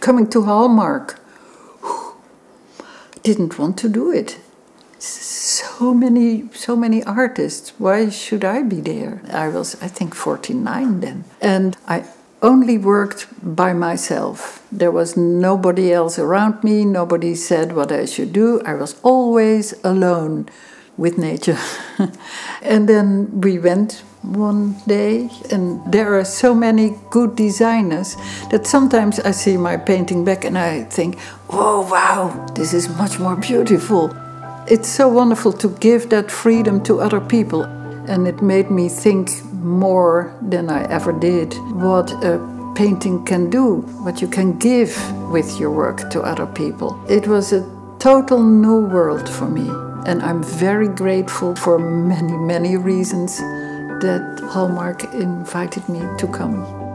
Coming to Hallmark, didn't want to do it. So many, so many artists. Why should I be there? I was, I think, 49 then, and I only worked by myself. There was nobody else around me. Nobody said what I should do. I was always alone with nature. and then we went one day, and there are so many good designers that sometimes I see my painting back and I think, oh wow, this is much more beautiful. It's so wonderful to give that freedom to other people, and it made me think more than I ever did what a painting can do, what you can give with your work to other people. It was a total new world for me, and I'm very grateful for many, many reasons that Hallmark invited me to come.